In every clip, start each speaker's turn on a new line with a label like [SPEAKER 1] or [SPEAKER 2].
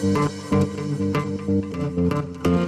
[SPEAKER 1] Thank you.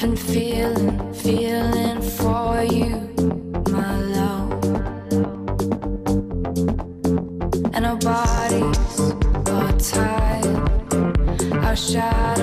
[SPEAKER 1] been feeling, feeling for you, my love. And our bodies are tied, our shadows.